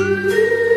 Música